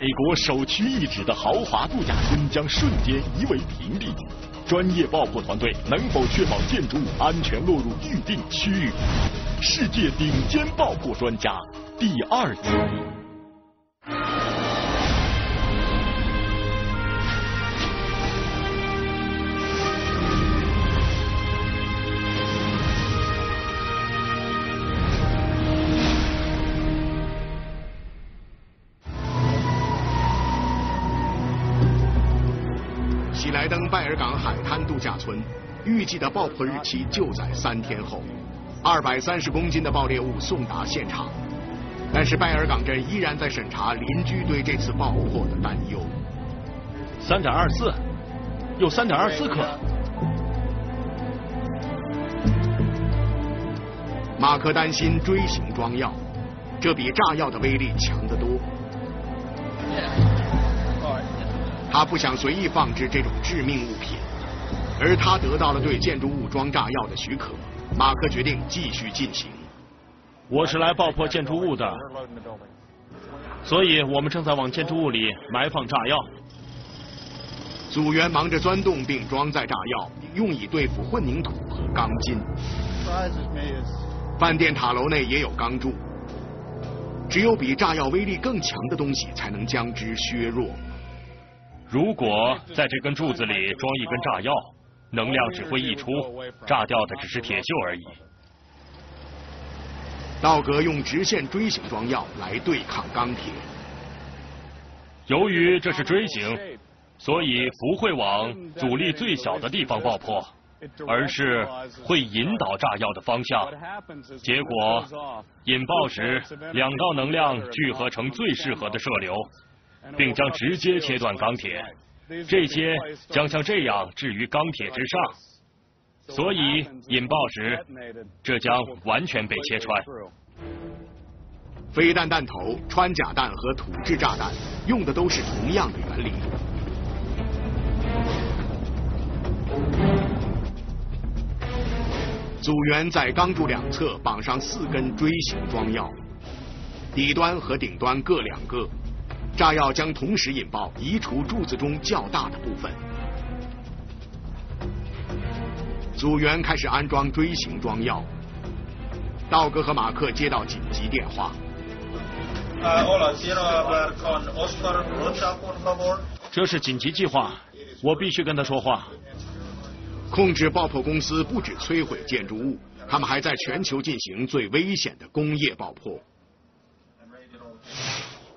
美国首屈一指的豪华度假村将瞬间夷为平地。专业爆破团队能否确保建筑物安全落入预定区域？世界顶尖爆破专家第二集。登拜尔港海滩度假村预计的爆破日期就在三天后，二百三十公斤的爆裂物送达现场，但是拜尔港镇依然在审查邻居对这次爆破的担忧。三点二四，有三点二四克。马克担心锥形装药，这比炸药的威力强得多。他不想随意放置这种致命物品，而他得到了对建筑物装炸药的许可。马克决定继续进行。我是来爆破建筑物的，所以我们正在往建筑物里埋放炸药。组员忙着钻洞并装载炸药，用以对付混凝土和钢筋。饭店塔楼内也有钢柱，只有比炸药威力更强的东西才能将之削弱。如果在这根柱子里装一根炸药，能量只会溢出，炸掉的只是铁锈而已。道格用直线锥形装药来对抗钢铁。由于这是锥形，所以不会往阻力最小的地方爆破，而是会引导炸药的方向。结果引爆时，两道能量聚合成最适合的射流。并将直接切断钢铁，这些将像这样置于钢铁之上，所以引爆时，这将完全被切穿。飞弹弹头、穿甲弹和土制炸弹用的都是同样的原理。组员在钢柱两侧绑上四根锥形装药，底端和顶端各两个。炸药将同时引爆，移除柱子中较大的部分。组员开始安装锥形装药。道格和马克接到紧急电话。这是紧急计划，我必须跟他说话。控制爆破公司不止摧毁建筑物，他们还在全球进行最危险的工业爆破。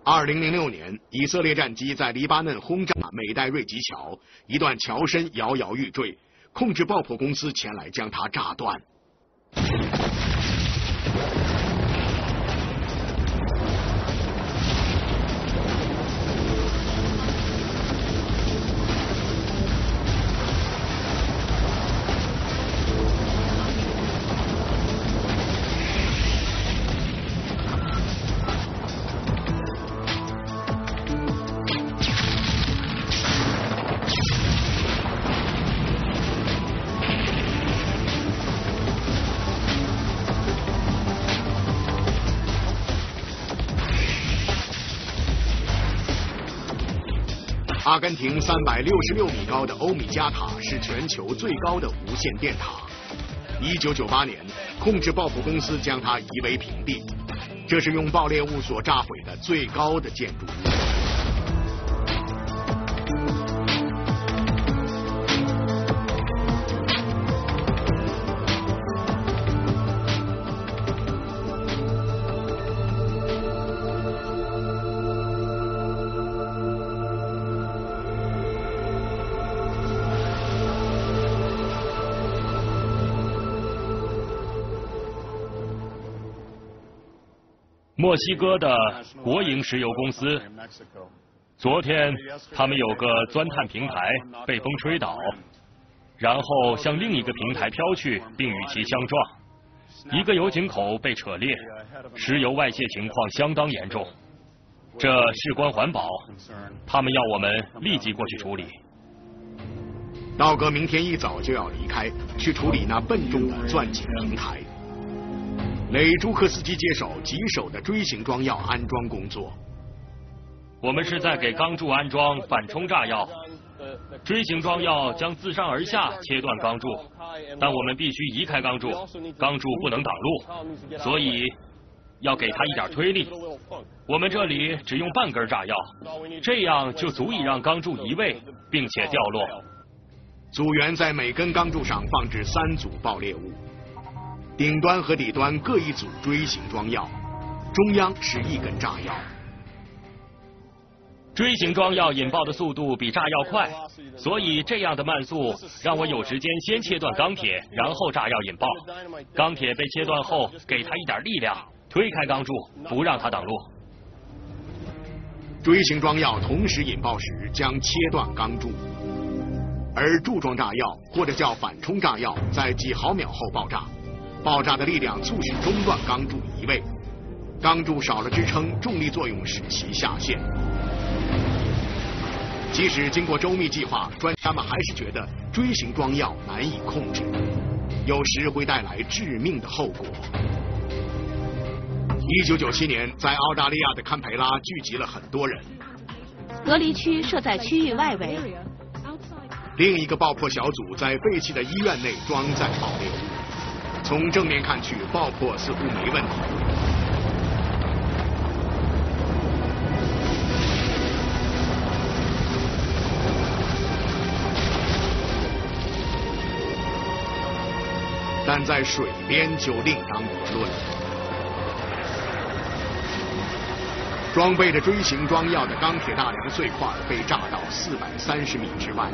二零零六年，以色列战机在黎巴嫩轰炸美代瑞吉桥，一段桥身摇摇欲坠，控制爆破公司前来将它炸断。根廷三百六十六米高的欧米伽塔是全球最高的无线电塔。一九九八年，控制爆破公司将它夷为平地。这是用爆裂物所炸毁的最高的建筑物。墨西哥的国营石油公司，昨天他们有个钻探平台被风吹倒，然后向另一个平台飘去，并与其相撞。一个油井口被扯裂，石油外泄情况相当严重。这事关环保，他们要我们立即过去处理。道格明天一早就要离开，去处理那笨重的钻井平台。雷朱克斯基接手棘手的锥形装药安装工作。我们是在给钢柱安装反冲炸药。锥形装药将自上而下切断钢柱，但我们必须移开钢柱，钢柱不能挡路，所以要给它一点推力。我们这里只用半根炸药，这样就足以让钢柱移位并且掉落。组员在每根钢柱上放置三组爆裂物，顶端和底端各一组锥形装药，中央是一根炸药。锥形装药引爆的速度比炸药快，所以这样的慢速让我有时间先切断钢铁，然后炸药引爆。钢铁被切断后，给它一点力量，推开钢柱，不让它挡路。锥形装药同时引爆时将切断钢柱，而柱状炸药或者叫反冲炸药在几毫秒后爆炸，爆炸的力量促使中断钢柱移位，钢柱少了支撑，重力作用使其下陷。即使经过周密计划，专家们还是觉得锥形装药难以控制，有时会带来致命的后果。一九九七年，在澳大利亚的堪培拉聚集了很多人，隔离区设在区域外围。另一个爆破小组在废弃的医院内装载爆裂物，从正面看去，爆破似乎没问题。但在水边就另当别论。装备着锥形装药的钢铁大梁碎块被炸到四百三十米之外，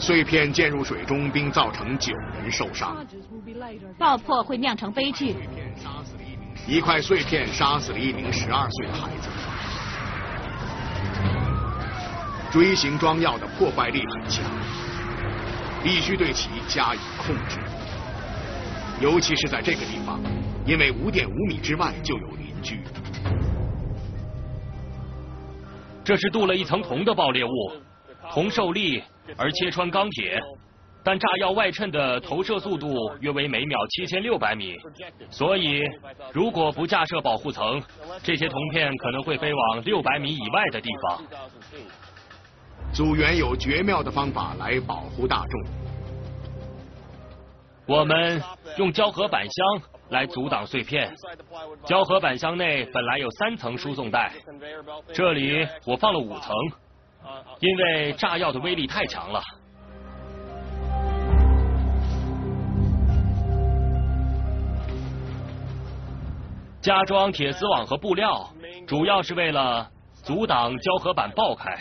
碎片溅入水中，并造成九人受伤。爆破会酿成悲剧。一块碎片杀死了一名十二岁的孩子。锥形装药的破坏力很强，必须对其加以控制。尤其是在这个地方，因为五点五米之外就有邻居。这是镀了一层铜的爆裂物，铜受力而切穿钢铁，但炸药外衬的投射速度约为每秒七千六百米，所以如果不架设保护层，这些铜片可能会飞往六百米以外的地方。组员有绝妙的方法来保护大众。我们用胶合板箱来阻挡碎片。胶合板箱内本来有三层输送带，这里我放了五层，因为炸药的威力太强了。加装铁丝网和布料，主要是为了阻挡胶合板爆开。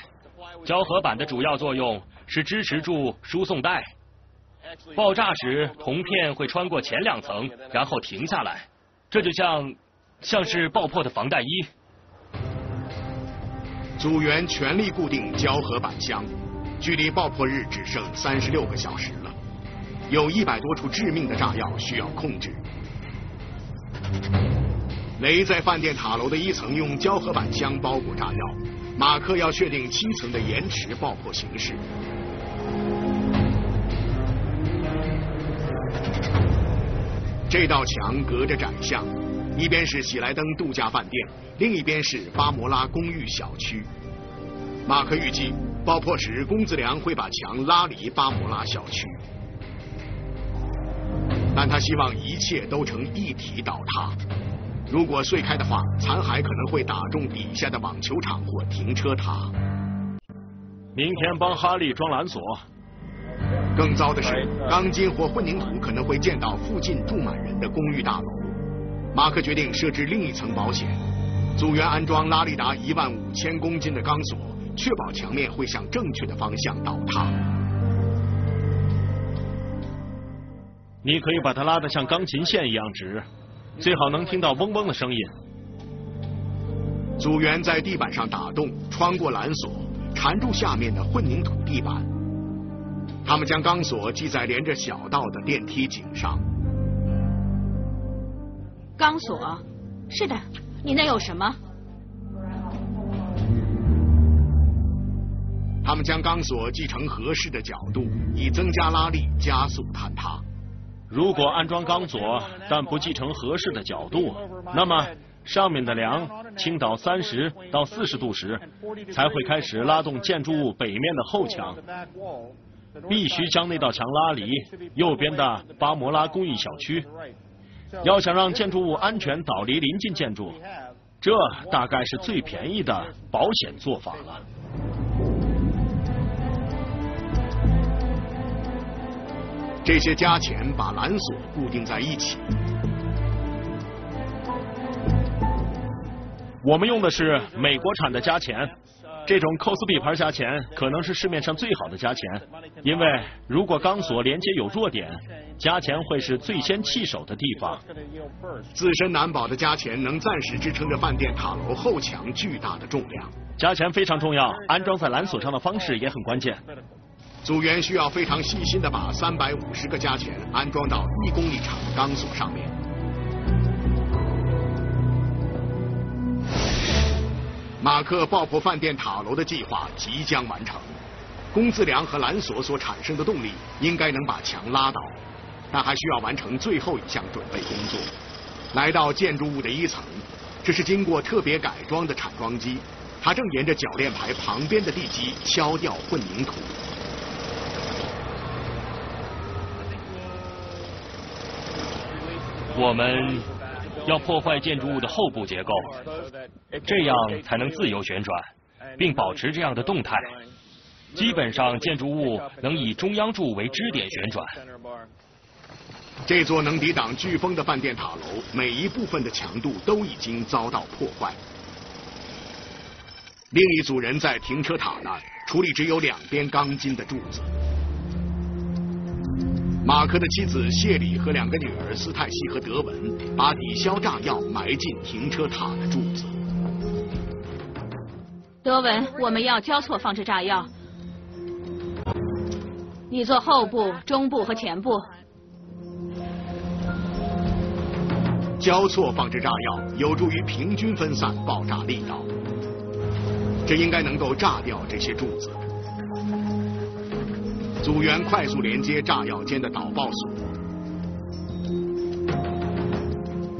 胶合板的主要作用是支持住输送带，爆炸时铜片会穿过前两层，然后停下来，这就像像是爆破的防弹衣。组员全力固定胶合板箱，距离爆破日只剩三十六个小时了，有一百多处致命的炸药需要控制。雷在饭店塔楼的一层用胶合板箱包裹炸药。马克要确定七层的延迟爆破形式。这道墙隔着窄巷，一边是喜来登度假饭店，另一边是巴摩拉公寓小区。马克预计爆破时，龚子良会把墙拉离巴摩拉小区，但他希望一切都成一体倒塌。如果碎开的话，残骸可能会打中底下的网球场或停车塔。明天帮哈利装缆索。更糟的是，钢筋或混凝土可能会溅到附近住满人的公寓大楼。马克决定设置另一层保险，组员安装拉力达一万五千公斤的钢索，确保墙面会向正确的方向倒塌。你可以把它拉得像钢琴线一样直。最好能听到嗡嗡的声音。组员在地板上打洞，穿过缆索，缠住下面的混凝土地板。他们将钢索系在连着小道的电梯井上。钢索？是的。你那有什么？他们将钢索系成合适的角度，以增加拉力，加速坍塌。如果安装钢索，但不继承合适的角度，那么上面的梁倾倒三十到四十度时，才会开始拉动建筑物北面的后墙。必须将那道墙拉离右边的巴摩拉公寓小区。要想让建筑物安全倒离临近建筑，这大概是最便宜的保险做法了。这些加钳把缆索固定在一起。我们用的是美国产的加钳，这种扣斯比牌加钳可能是市面上最好的加钳，因为如果钢索连接有弱点，加钱会是最先弃守的地方。自身难保的加钱能暂时支撑着饭店塔楼后墙巨大的重量。加钱非常重要，安装在缆索上的方式也很关键。组员需要非常细心的把三百五十个加钱安装到一公里长的钢索上面。马克爆破饭店塔楼的计划即将完成，工字梁和缆索所产生的动力应该能把墙拉倒，但还需要完成最后一项准备工作。来到建筑物的一层，这是经过特别改装的铲装机，它正沿着铰链排旁边的地基敲掉混凝土。我们要破坏建筑物的后部结构，这样才能自由旋转，并保持这样的动态。基本上，建筑物能以中央柱为支点旋转。这座能抵挡飓风的饭店塔楼，每一部分的强度都已经遭到破坏。另一组人在停车塔那儿处理只有两边钢筋的柱子。马克的妻子谢里和两个女儿斯泰西和德文把抵消炸药埋进停车塔的柱子。德文，我们要交错放置炸药，你做后部、中部和前部。交错放置炸药有助于平均分散爆炸力道，这应该能够炸掉这些柱子。组员快速连接炸药间的导爆锁。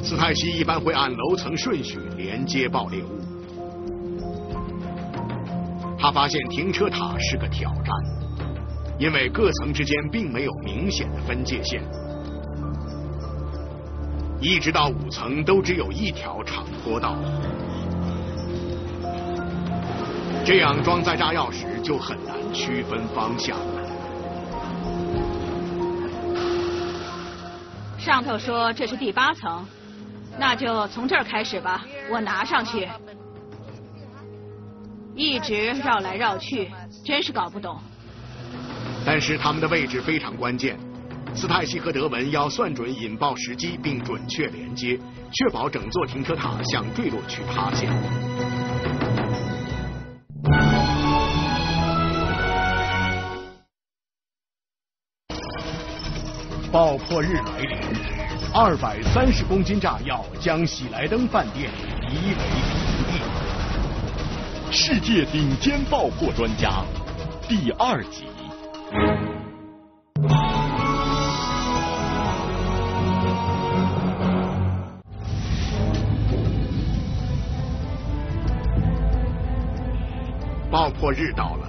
斯泰西一般会按楼层顺序连接爆裂物。他发现停车塔是个挑战，因为各层之间并没有明显的分界线，一直到五层都只有一条长坡道。这样装载炸药时就很难区分方向。上头说这是第八层，那就从这儿开始吧。我拿上去，一直绕来绕去，真是搞不懂。但是他们的位置非常关键，斯泰西和德文要算准引爆时机并准确连接，确保整座停车塔向坠落区塌陷。爆破日来临，二百三十公斤炸药将喜来登饭店夷为平地。世界顶尖爆破专家第二集。爆破日到了。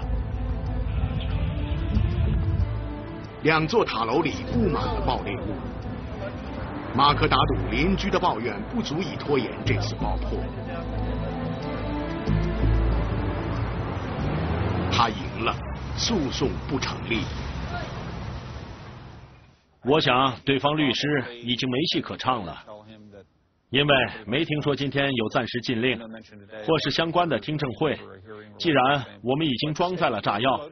两座塔楼里布满了爆裂物。马克打赌邻居的抱怨不足以拖延这次爆破。他赢了，诉讼不成立。我想对方律师已经没戏可唱了，因为没听说今天有暂时禁令，或是相关的听证会。既然我们已经装载了炸药，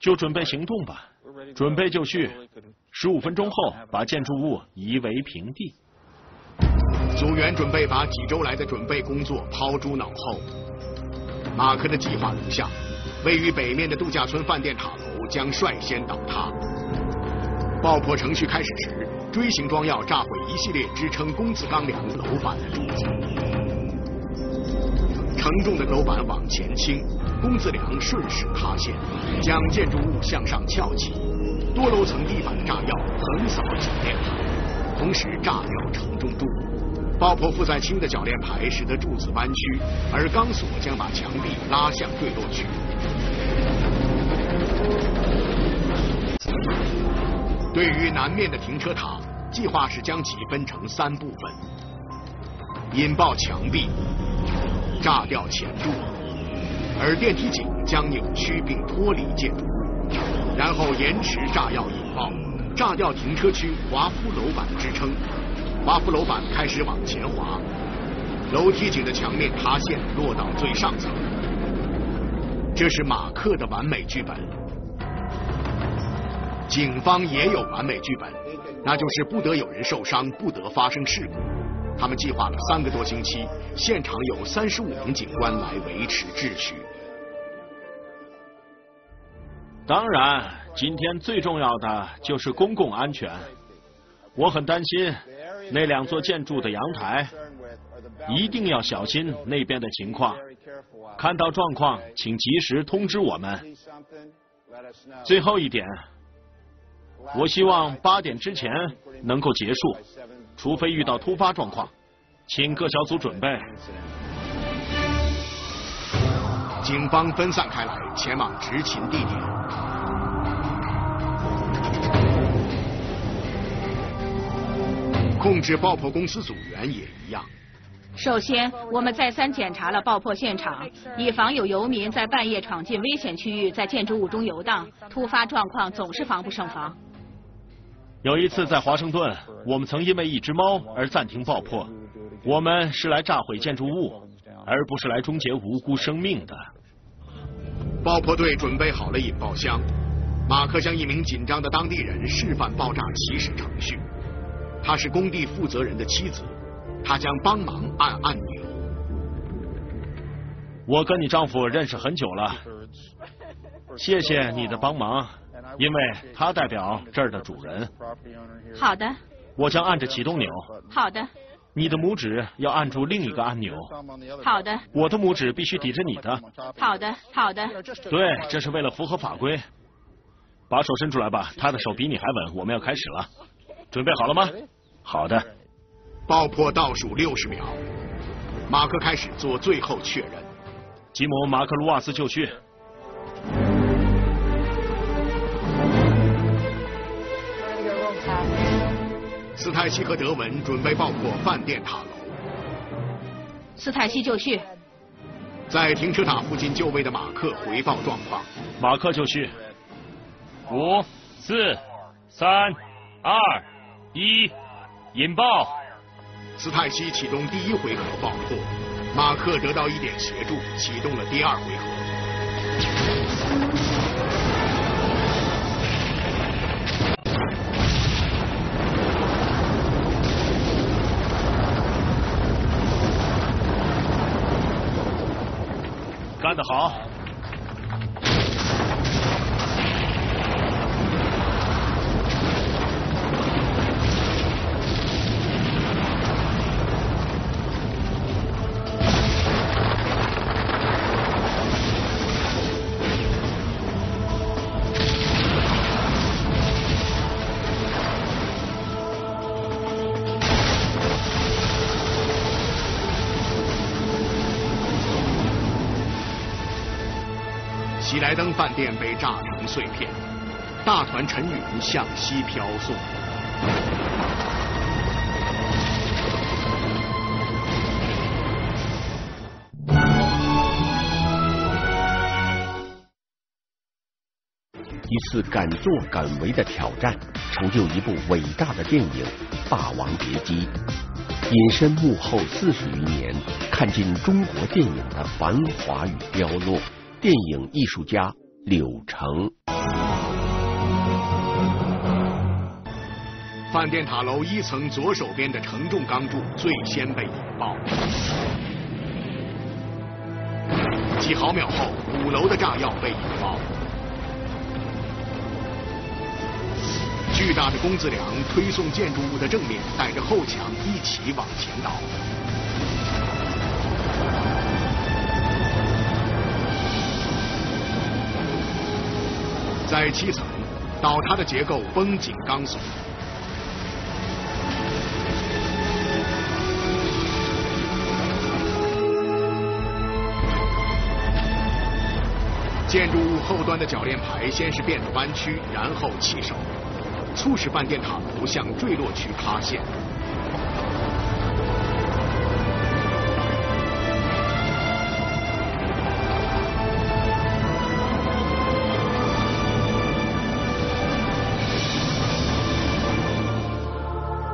就准备行动吧。准备就绪，十五分钟后把建筑物夷为平地。组员准备把几周来的准备工作抛诸脑后。马克的计划如下：位于北面的度假村饭店塔楼将率先倒塌。爆破程序开始时，锥形装药炸毁一系列支撑工字钢梁楼板的柱子。承重的楼板往前倾，工字梁顺势塌陷，将建筑物向上翘起。多楼层地板的炸药横扫铰链，同时炸掉承重柱。爆破负载轻的铰链排使得柱子弯曲，而钢索将把墙壁拉向坠落区。对于南面的停车塔，计划是将其分成三部分：引爆墙壁、炸掉前柱，而电梯井将扭曲并脱离建筑，然后延迟炸药引爆，炸掉停车区华夫楼板支撑。华夫楼板开始往前滑，楼梯井的墙面塌陷，落到最上层。这是马克的完美剧本。警方也有完美剧本，那就是不得有人受伤，不得发生事故。他们计划了三个多星期，现场有三十五名警官来维持秩序。当然，今天最重要的就是公共安全。我很担心。那两座建筑的阳台，一定要小心那边的情况。看到状况，请及时通知我们。最后一点，我希望八点之前能够结束，除非遇到突发状况，请各小组准备。警方分散开来，前往执勤地点。控制爆破公司组员也一样。首先，我们再三检查了爆破现场，以防有游民在半夜闯进危险区域，在建筑物中游荡。突发状况总是防不胜防。有一次在华盛顿，我们曾因为一只猫而暂停爆破。我们是来炸毁建筑物，而不是来终结无辜生命的。爆破队准备好了引爆箱，马克向一名紧张的当地人示范爆炸起始程序。她是工地负责人的妻子，她将帮忙按按钮。我跟你丈夫认识很久了，谢谢你的帮忙，因为他代表这儿的主人。好的。我将按着启动钮。好的。你的拇指要按住另一个按钮。好的。我的拇指必须抵着你的。好的，好的。对，这是为了符合法规。把手伸出来吧，他的手比你还稳。我们要开始了。准备好了吗？好的。爆破倒数六十秒，马克开始做最后确认。吉姆·马克·卢瓦斯就绪。斯泰西和德文准备爆破饭店塔楼。斯泰西就绪。在停车塔附近就位的马克回报状况。马克就绪。五、四、三、二。一，引爆！斯泰西启动第一回合爆破，马克得到一点协助，启动了第二回合。干得好！登饭店被炸成碎片，大团尘云向西飘送。一次敢作敢为的挑战，成就一部伟大的电影《霸王别姬》。隐身幕后四十余年，看尽中国电影的繁华与凋落。电影艺术家柳成。饭店塔楼一层左手边的承重钢柱最先被引爆，几毫秒后，五楼的炸药被引爆，巨大的工字梁推送建筑物的正面带着后墙一起往前倒。在七层，倒塌的结构绷紧钢索。建筑物后端的铰链排先是变得弯曲，然后气手，促使半电塔楼向坠落区塌陷。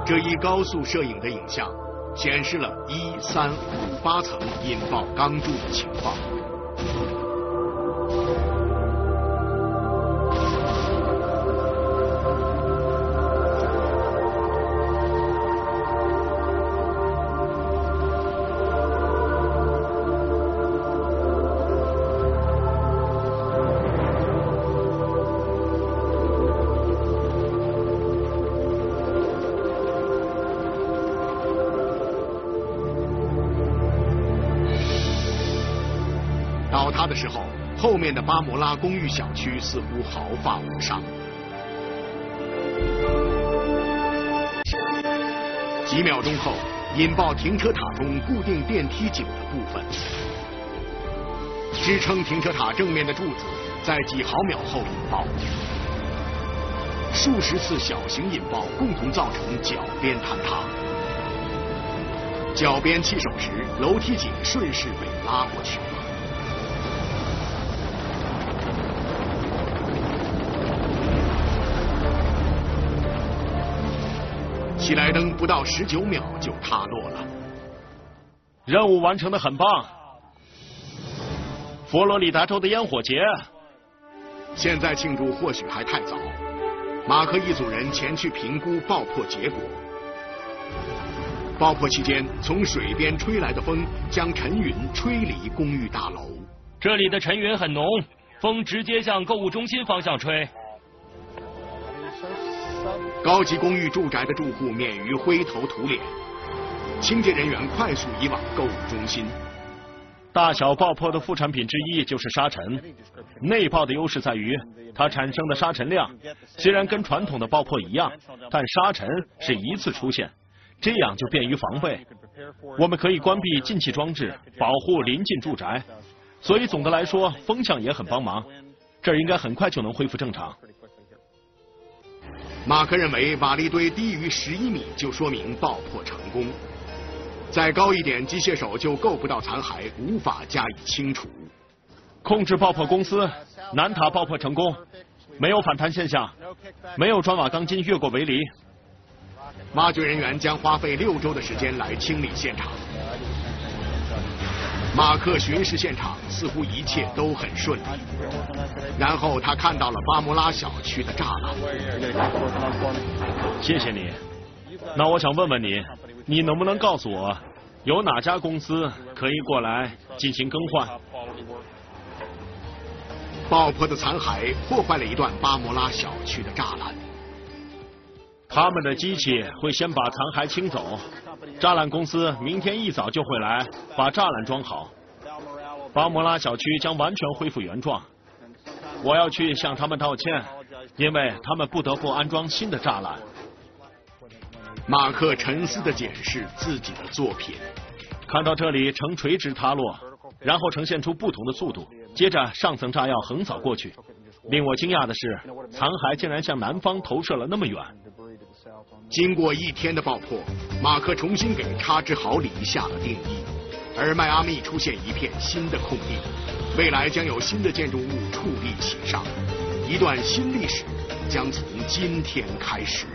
这一高速摄影的影像显示了一三五八层引爆钢柱的情况。后面的巴摩拉公寓小区似乎毫发无伤。几秒钟后，引爆停车塔中固定电梯井的部分，支撑停车塔正面的柱子在几毫秒后引爆，数十次小型引爆共同造成脚边坍塌。脚边起手时，楼梯井顺势被拉过去。喜来登不到十九秒就塌落了，任务完成的很棒。佛罗里达州的烟火节，现在庆祝或许还太早。马克一组人前去评估爆破结果。爆破期间，从水边吹来的风将尘云吹离公寓大楼。这里的尘云很浓，风直接向购物中心方向吹。高级公寓住宅的住户免于灰头土脸，清洁人员快速移往购物中心。大小爆破的副产品之一就是沙尘。内爆的优势在于，它产生的沙尘量虽然跟传统的爆破一样，但沙尘是一次出现，这样就便于防备。我们可以关闭进气装置，保护临近住宅。所以总的来说，风向也很帮忙。这儿应该很快就能恢复正常。马克认为瓦砾堆低于十一米就说明爆破成功，再高一点机械手就够不到残骸，无法加以清除。控制爆破公司，南塔爆破成功，没有反弹现象，没有砖瓦钢筋越过围篱。挖掘人员将花费六周的时间来清理现场。马克巡视现场，似乎一切都很顺利。然后他看到了巴摩拉小区的栅栏。谢谢你。那我想问问你，你能不能告诉我，有哪家公司可以过来进行更换？爆破的残骸破坏了一段巴摩拉小区的栅栏。他们的机器会先把残骸清走。栅栏公司明天一早就会来把栅栏装好，巴摩拉小区将完全恢复原状。我要去向他们道歉，因为他们不得不安装新的栅栏。马克沉思的检视自己的作品，看到这里呈垂直塌落，然后呈现出不同的速度，接着上层炸药横扫过去。令我惊讶的是，残骸竟然向南方投射了那么远。经过一天的爆破，马克重新给差之毫厘下了定义，而迈阿密出现一片新的空地，未来将有新的建筑物矗立其上，一段新历史将从今天开始。